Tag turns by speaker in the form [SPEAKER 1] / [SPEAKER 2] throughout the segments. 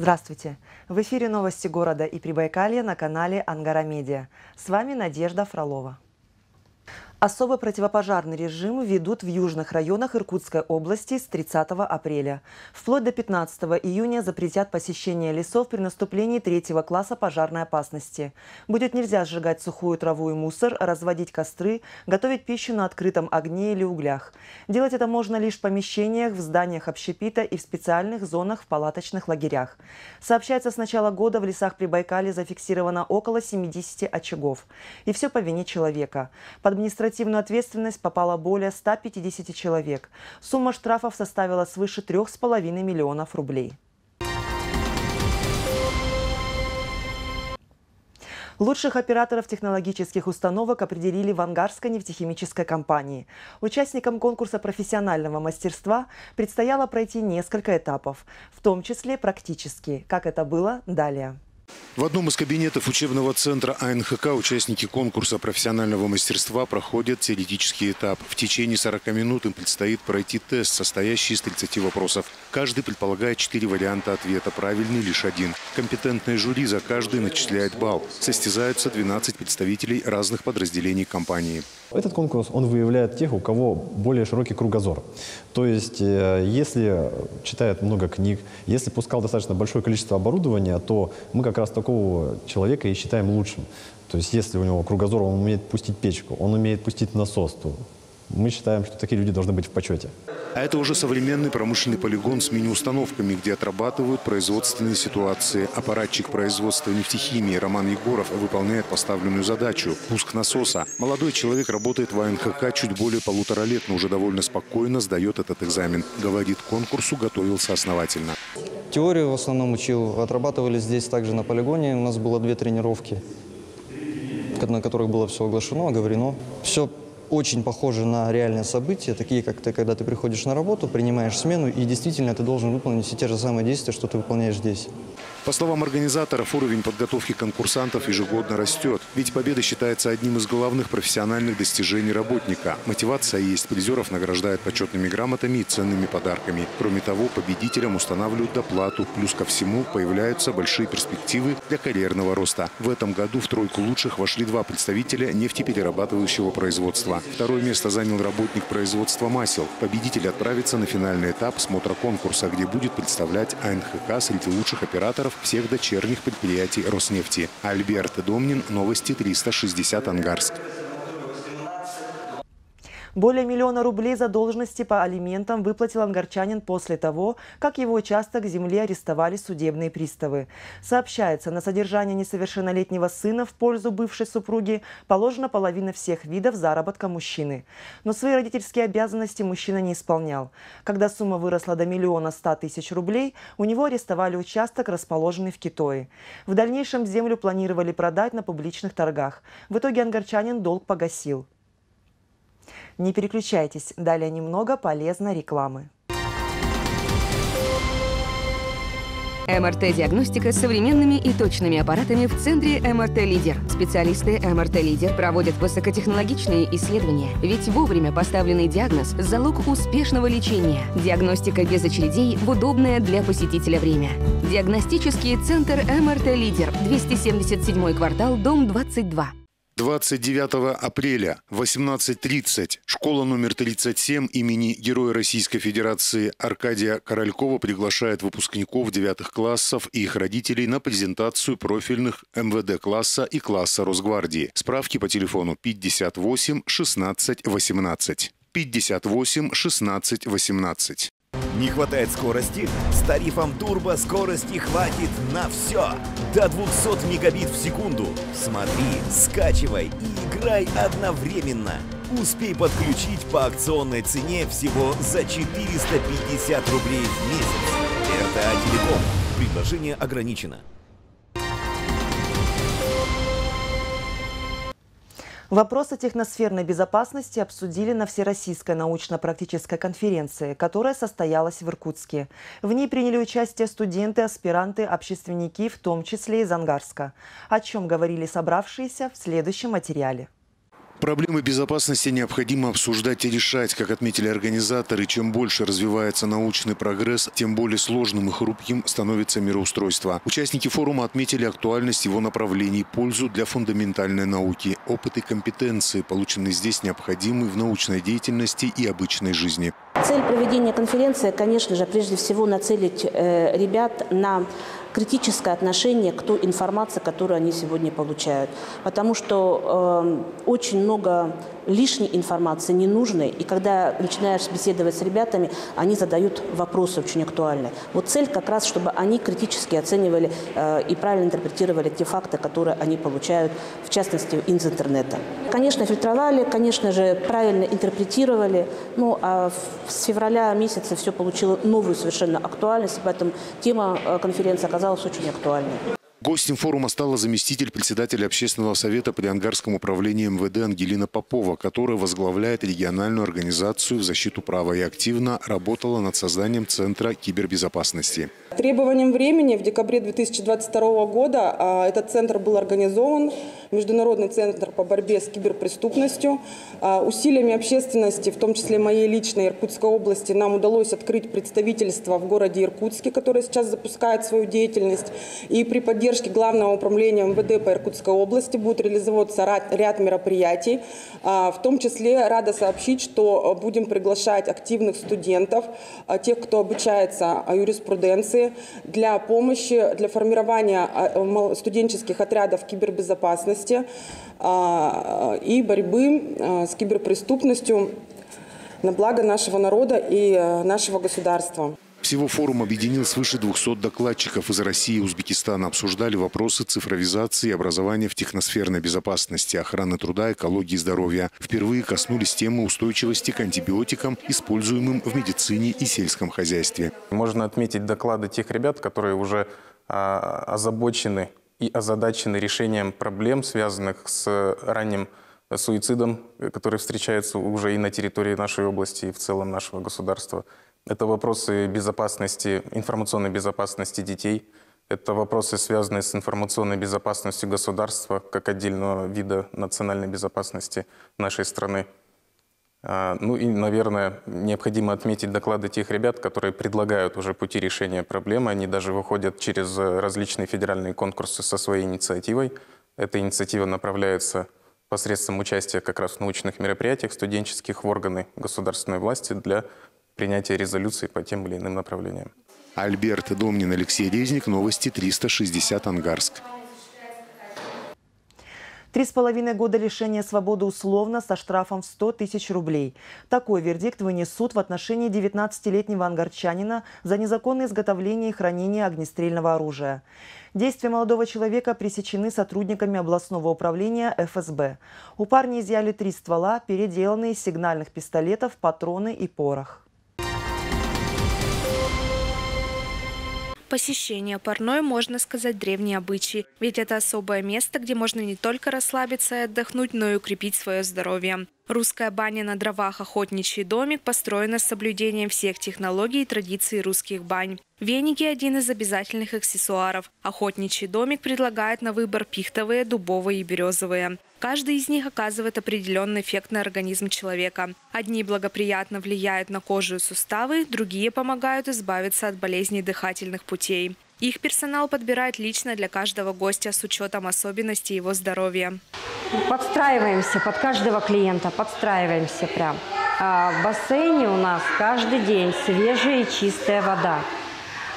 [SPEAKER 1] Здравствуйте! В эфире новости города и Прибайкалья на канале Ангара Медиа. С вами Надежда Фролова. Особый противопожарный режим ведут в южных районах Иркутской области с 30 апреля. Вплоть до 15 июня запретят посещение лесов при наступлении третьего класса пожарной опасности. Будет нельзя сжигать сухую траву и мусор, разводить костры, готовить пищу на открытом огне или углях. Делать это можно лишь в помещениях, в зданиях общепита и в специальных зонах в палаточных лагерях. Сообщается, с начала года в лесах Прибайкали зафиксировано около 70 очагов. И все по вине человека. Под административной административную ответственность попало более 150 человек. Сумма штрафов составила свыше 3,5 миллионов рублей. Лучших операторов технологических установок определили в Ангарской нефтехимической компании. Участникам конкурса профессионального мастерства предстояло пройти несколько этапов, в том числе практические. Как это было, далее.
[SPEAKER 2] В одном из кабинетов учебного центра АНХК участники конкурса профессионального мастерства проходят теоретический этап. В течение 40 минут им предстоит пройти тест, состоящий из 30 вопросов. Каждый предполагает 4 варианта ответа, правильный лишь один. Компетентное жюри за каждый начисляет балл. Состязаются 12 представителей разных подразделений компании.
[SPEAKER 3] Этот конкурс, он выявляет тех, у кого более широкий кругозор. То есть, э, если читает много книг, если пускал достаточно большое количество оборудования, то мы как раз такого человека и считаем лучшим. То есть, если у него кругозор, он умеет пустить печку, он умеет пустить насос, то мы считаем, что такие люди должны быть в почете.
[SPEAKER 2] А это уже современный промышленный полигон с мини-установками, где отрабатывают производственные ситуации. Аппаратчик производства нефтехимии Роман Егоров выполняет поставленную задачу – пуск насоса. Молодой человек работает в АНХК чуть более полутора лет, но уже довольно спокойно сдает этот экзамен. Говорит, к конкурсу готовился основательно.
[SPEAKER 4] Теорию в основном учил. Отрабатывали здесь также на полигоне. У нас было две тренировки, на которых было все оглашено, оговорено. Все очень похожи на реальные события, такие как ты, когда ты приходишь на работу, принимаешь смену, и действительно ты должен выполнить все те же самые действия, что ты выполняешь здесь.
[SPEAKER 2] По словам организаторов, уровень подготовки конкурсантов ежегодно растет. Ведь победа считается одним из главных профессиональных достижений работника. Мотивация есть. Призеров награждают почетными грамотами и ценными подарками. Кроме того, победителям устанавливают доплату. Плюс ко всему появляются большие перспективы для карьерного роста. В этом году в тройку лучших вошли два представителя нефтеперерабатывающего производства. Второе место занял работник производства масел. Победитель отправится на финальный этап смотра конкурса, где будет представлять АНХК среди лучших операторов директоров всех дочерних предприятий Роснефти. Альберт Домнин, новости 360 Ангарск.
[SPEAKER 1] Более миллиона рублей задолженности по алиментам выплатил ангарчанин после того, как его участок земли арестовали судебные приставы. Сообщается, на содержание несовершеннолетнего сына в пользу бывшей супруги положена половина всех видов заработка мужчины. Но свои родительские обязанности мужчина не исполнял. Когда сумма выросла до миллиона ста тысяч рублей, у него арестовали участок, расположенный в Китое. В дальнейшем землю планировали продать на публичных торгах. В итоге ангарчанин долг погасил. Не переключайтесь, далее немного полезной рекламы.
[SPEAKER 5] МРТ-диагностика с современными и точными аппаратами в центре МРТ-лидер. Специалисты МРТ-лидер проводят высокотехнологичные исследования, ведь вовремя поставленный диагноз – залог успешного лечения. Диагностика без очередей в удобное для посетителя время. Диагностический центр МРТ-лидер, 277 квартал, дом 22.
[SPEAKER 2] 29 апреля 18.30 школа номер 37 имени Героя Российской Федерации Аркадия Королькова приглашает выпускников девятых классов и их родителей на презентацию профильных МВД-класса и класса Росгвардии. Справки по телефону 58 16 18. 58 16 18.
[SPEAKER 6] Не хватает скорости? С тарифом Турбо скорости хватит на все. До 200 мегабит в секунду. Смотри, скачивай и играй одновременно. Успей подключить по акционной цене всего за 450 рублей в месяц. Это Телеком. Предложение ограничено.
[SPEAKER 1] Вопросы техносферной безопасности обсудили на Всероссийской научно-практической конференции, которая состоялась в Иркутске. В ней приняли участие студенты, аспиранты, общественники, в том числе из Ангарска. О чем говорили собравшиеся в следующем материале.
[SPEAKER 2] Проблемы безопасности необходимо обсуждать и решать. Как отметили организаторы, чем больше развивается научный прогресс, тем более сложным и хрупким становится мироустройство. Участники форума отметили актуальность его направлений, пользу для фундаментальной науки. Опыт и компетенции, полученные здесь, необходимы в научной деятельности и обычной жизни.
[SPEAKER 7] Цель проведения конференции, конечно же, прежде всего нацелить э, ребят на критическое отношение к той информации, которую они сегодня получают. Потому что э, очень много лишней информации, ненужной. И когда начинаешь беседовать с ребятами, они задают вопросы очень актуальные. Вот цель как раз, чтобы они критически оценивали э, и правильно интерпретировали те факты, которые они получают, в частности, из интернета. Конечно, фильтровали, конечно же, правильно интерпретировали. Ну, а с февраля месяца все получило новую совершенно актуальность, поэтому тема э, конференции оказалась очень актуальной.
[SPEAKER 2] Гостем форума стала заместитель председателя общественного совета при Ангарском управлении МВД Ангелина Попова, которая возглавляет региональную организацию в защиту права и активно работала над созданием Центра кибербезопасности.
[SPEAKER 8] Требованием времени в декабре 2022 года а, этот центр был организован. Международный центр по борьбе с киберпреступностью. А, усилиями общественности, в том числе моей личной Иркутской области, нам удалось открыть представительство в городе Иркутске, которое сейчас запускает свою деятельность. И при поддержке Главного управления МВД по Иркутской области будет реализовываться ряд мероприятий. А, в том числе рада сообщить, что будем приглашать активных студентов, тех, кто обучается юриспруденции, для помощи, для формирования студенческих отрядов кибербезопасности безопасности а, и борьбы а, с киберпреступностью на благо нашего народа и а, нашего государства.
[SPEAKER 2] Всего форум объединил свыше 200 докладчиков из России и Узбекистана. Обсуждали вопросы цифровизации образования в техносферной безопасности, охраны труда, экологии и здоровья. Впервые коснулись темы устойчивости к антибиотикам, используемым в медицине и сельском хозяйстве.
[SPEAKER 9] Можно отметить доклады тех ребят, которые уже озабочены и озадачены решением проблем, связанных с ранним суицидом, который встречается уже и на территории нашей области, и в целом нашего государства. Это вопросы безопасности, информационной безопасности детей. Это вопросы, связанные с информационной безопасностью государства, как отдельного вида национальной безопасности нашей страны. А, ну и, наверное, необходимо отметить доклады тех ребят, которые предлагают уже пути решения проблемы. Они даже выходят через различные федеральные конкурсы со своей инициативой. Эта инициатива направляется посредством участия как раз в научных мероприятиях студенческих в органы государственной власти для принятия резолюций по тем или иным направлениям.
[SPEAKER 2] Альберт Домнин, Алексей Резник, Новости 360 Ангарск.
[SPEAKER 1] Три с половиной года лишения свободы условно со штрафом в 100 тысяч рублей. Такой вердикт вынес суд в отношении 19-летнего ангарчанина за незаконное изготовление и хранение огнестрельного оружия. Действия молодого человека пресечены сотрудниками областного управления ФСБ. У парня изъяли три ствола, переделанные из сигнальных пистолетов, патроны и порох.
[SPEAKER 10] Посещение парной, можно сказать, древний обычай. Ведь это особое место, где можно не только расслабиться и отдохнуть, но и укрепить свое здоровье. Русская баня на дровах «Охотничий домик» построена с соблюдением всех технологий и традиций русских бань. Веники – один из обязательных аксессуаров. Охотничий домик предлагает на выбор пихтовые, дубовые и березовые. Каждый из них оказывает определенный эффект на организм человека. Одни благоприятно влияют на кожу и суставы, другие помогают избавиться от болезней дыхательных путей. Их персонал подбирает лично для каждого гостя с учетом особенностей его здоровья.
[SPEAKER 11] Подстраиваемся под каждого клиента, подстраиваемся прям. А в бассейне у нас каждый день свежая и чистая вода.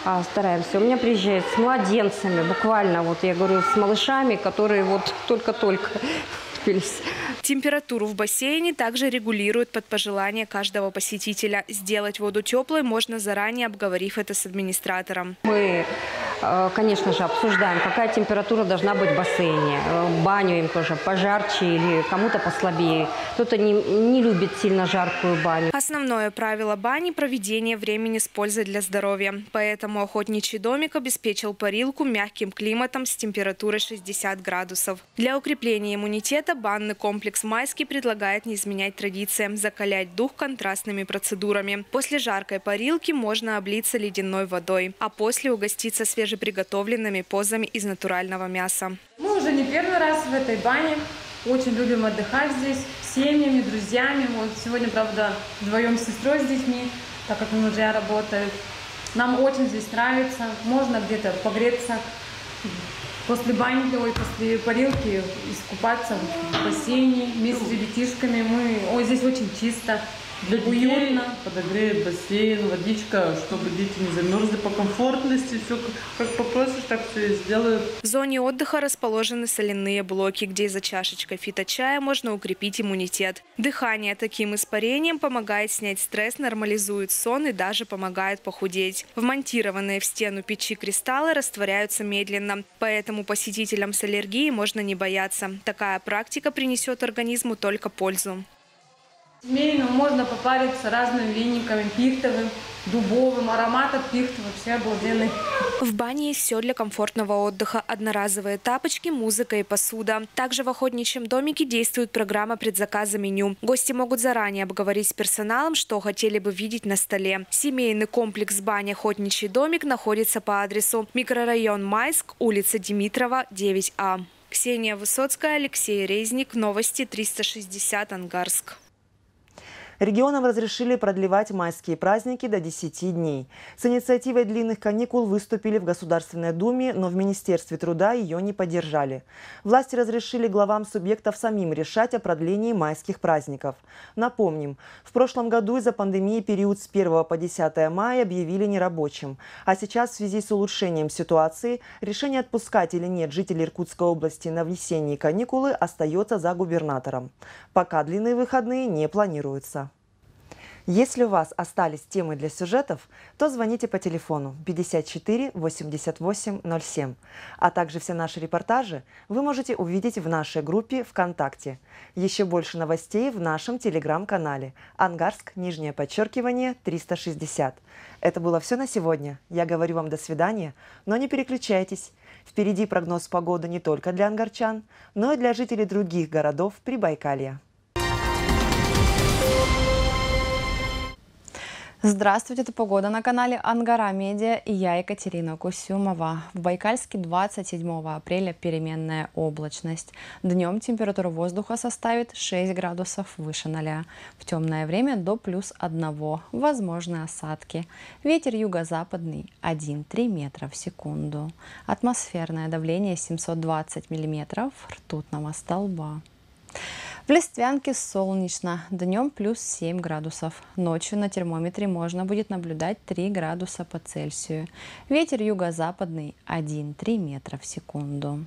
[SPEAKER 11] А, стараемся. У меня приезжают с младенцами, буквально, вот я говорю, с малышами, которые вот только-только купились.
[SPEAKER 10] Температуру в бассейне также регулируют под пожелание каждого посетителя. Сделать воду теплой можно заранее, обговорив это с администратором.
[SPEAKER 11] Мы, конечно же, обсуждаем, какая температура должна быть в бассейне. Э, баню им тоже пожарче или кому-то послабее. Кто-то не, не любит сильно жаркую баню.
[SPEAKER 10] Основное правило бани – проведение времени с пользой для здоровья. Поэтому охотничий домик обеспечил парилку мягким климатом с температурой 60 градусов. Для укрепления иммунитета банный комплекс «Майский» предлагает не изменять традициям – закалять дух контрастными процедурами. После жаркой парилки можно облиться ледяной водой, а после угоститься свежеприготовленными позами из натурального мяса.
[SPEAKER 12] Мы уже не первый раз в этой бане. Очень любим отдыхать здесь с семьями, друзьями. Вот сегодня, правда, вдвоем с сестрой с детьми, так как мужья работают. Нам очень здесь нравится. Можно где-то погреться после бани, ой, после парилки искупаться в бассейне вместе с ребятишками. Мы, ой, здесь очень чисто.
[SPEAKER 13] Для детей подогреет бассейн, водичка, чтобы дети не замерзли по комфортности. Все как попросишь, так все и сделают.
[SPEAKER 10] В зоне отдыха расположены соляные блоки, где за чашечкой фиточая можно укрепить иммунитет. Дыхание таким испарением помогает снять стресс, нормализует сон и даже помогает похудеть. Вмонтированные в стену печи кристаллы растворяются медленно, поэтому посетителям с аллергией можно не бояться. Такая практика принесет организму только пользу.
[SPEAKER 12] Семейно можно попариться разными вениками, пихтовым, дубовым. Аромат от пихты вообще обалденный.
[SPEAKER 10] В бане все для комфортного отдыха. Одноразовые тапочки, музыка и посуда. Также в охотничьем домике действует программа предзаказа меню. Гости могут заранее обговорить с персоналом, что хотели бы видеть на столе. Семейный комплекс бани «Охотничий домик» находится по адресу микрорайон Майск, улица Димитрова, 9А. Ксения Высоцкая, Алексей Резник. Новости 360 Ангарск.
[SPEAKER 1] Регионам разрешили продлевать майские праздники до 10 дней. С инициативой длинных каникул выступили в Государственной Думе, но в Министерстве труда ее не поддержали. Власти разрешили главам субъектов самим решать о продлении майских праздников. Напомним, в прошлом году из-за пандемии период с 1 по 10 мая объявили нерабочим. А сейчас в связи с улучшением ситуации решение отпускать или нет жителей Иркутской области на весенние каникулы остается за губернатором. Пока длинные выходные не планируются. Если у вас остались темы для сюжетов, то звоните по телефону 54 88 07. А также все наши репортажи вы можете увидеть в нашей группе ВКонтакте. Еще больше новостей в нашем телеграм-канале «Ангарск, нижнее подчеркивание, 360». Это было все на сегодня. Я говорю вам до свидания, но не переключайтесь. Впереди прогноз погоды не только для ангарчан, но и для жителей других городов Прибайкалья.
[SPEAKER 14] Здравствуйте, это погода на канале Ангара Медиа и я Екатерина Кусюмова. В Байкальске 27 апреля переменная облачность. Днем температура воздуха составит 6 градусов выше 0. В темное время до плюс 1. Возможны осадки. Ветер юго-западный 1,3 метра в секунду. Атмосферное давление 720 миллиметров ртутного столба. В Листвянке солнечно, днем плюс 7 градусов. Ночью на термометре можно будет наблюдать 3 градуса по Цельсию. Ветер юго-западный 1,3 метра в секунду.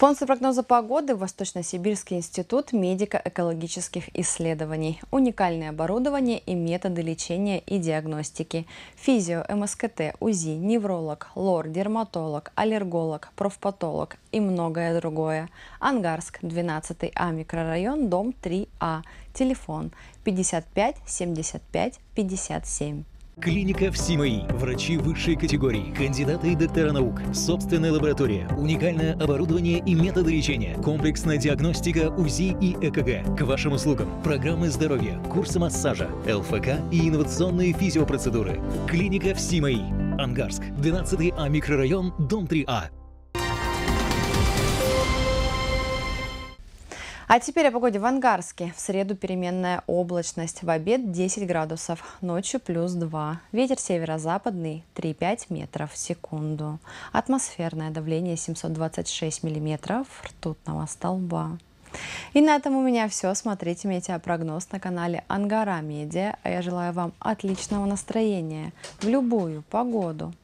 [SPEAKER 14] Спонсор прогноза погоды – Восточно-Сибирский институт медико-экологических исследований. Уникальное оборудование и методы лечения и диагностики. Физио, МСКТ, УЗИ, невролог, лор, дерматолог, аллерголог, профпатолог и многое другое. Ангарск, 12 А микрорайон, дом 3А. Телефон 55 75 57.
[SPEAKER 15] Клиника ВСИМАИ. Врачи высшей категории, кандидаты и доктора наук, собственная лаборатория, уникальное оборудование и методы лечения, комплексная диагностика УЗИ и ЭКГ. К вашим услугам программы здоровья, курсы массажа, ЛФК и инновационные физиопроцедуры. Клиника ВСИМАИ. Ангарск, 12 А микрорайон, дом 3А.
[SPEAKER 14] А теперь о погоде в Ангарске. В среду переменная облачность. В обед 10 градусов. Ночью плюс 2. Ветер северо-западный 3-5 метров в секунду. Атмосферное давление 726 миллиметров ртутного столба. И на этом у меня все. Смотрите метеопрогноз на канале Ангара Медиа. А я желаю вам отличного настроения в любую погоду.